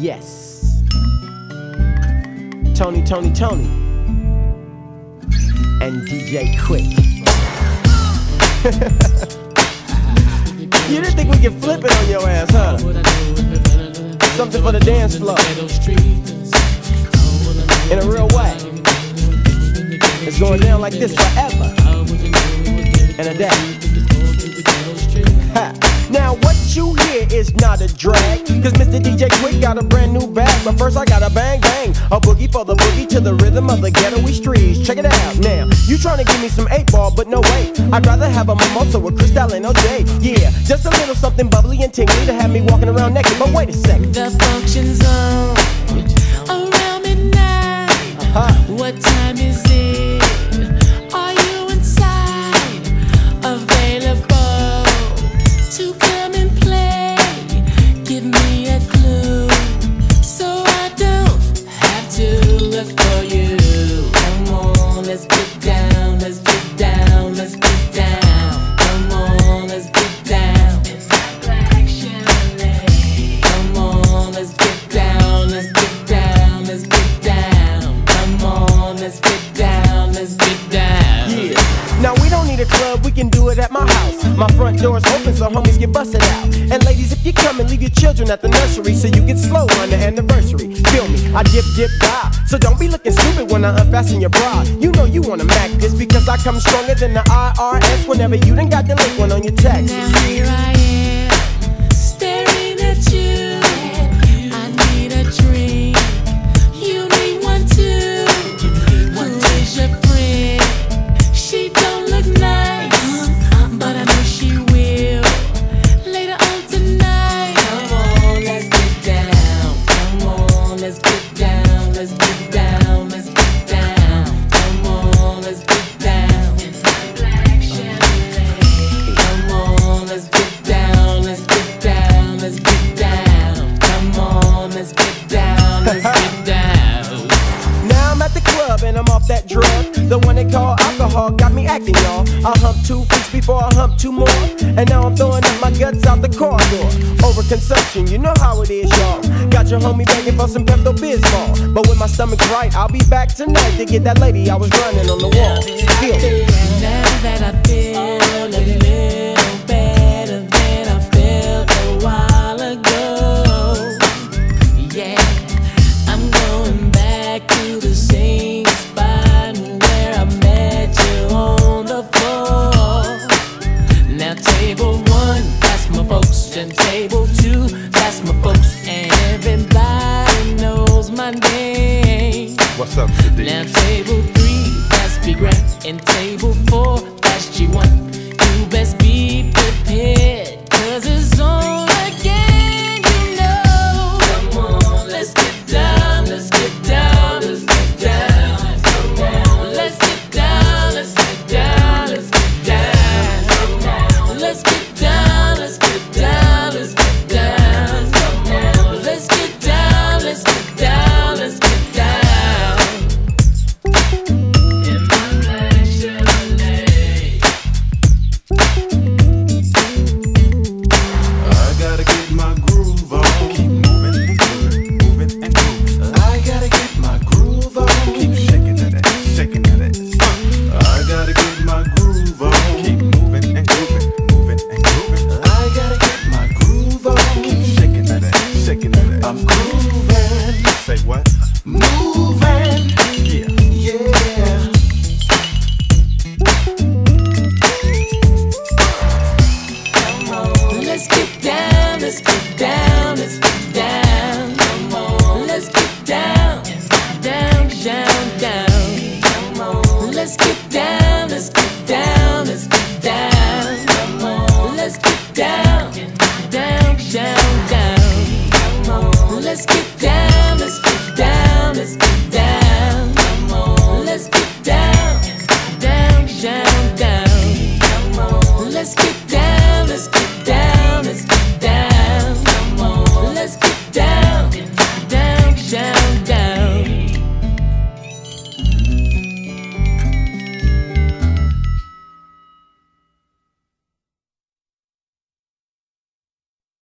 Yes. Tony, Toni, Toné. And DJ Quik. you didn't think we could flip it on your ass, huh? Something for the dance floor. In a real way. It's going down like this forever. And a day. Ha. Now what you hear is not a drag. Cause Mr. DJ Quik got a brand new bag. But first I got a bang bang. A boogie for the boogie to the rhythm of the ghetto streets Check it out now. You trying to give me some 8 ball but no way. I'd rather have a mimosa with Cristal and OJ Yeah, just a little something bubbly and tingly To have me walking around naked. But wait a second. The function's on Around midnight. Uh-huh. What time is look for you. Come on, let's get need a club, we can do it at my house. My front door's open so homies get busted out. And ladies, if you come and leave your children at the nursery so you get slow on the anniversary. Feel me, I dip dip die. So don't be looking stupid when I unfasten your bra. You know you wanna mac this because I come stronger than the IRS whenever you done got one on your text. That drug. The one they call alcohol got me acting, y'all. I hump two freaks before I hump two more. And now I'm throwing up my guts out the corridor. Overconsumption, you know how it is, y'all. Got your homie begging for some Pepto Bismol. But when my stomach's right, I'll be back tonight to get that lady I was running on the wall. Feel and table two, that's my folks, and everybody knows my name. What's up, Now table three, that's Big Rat, and table Let's get down, let's get down. Come on. Let's get down, down, down, down. Let's get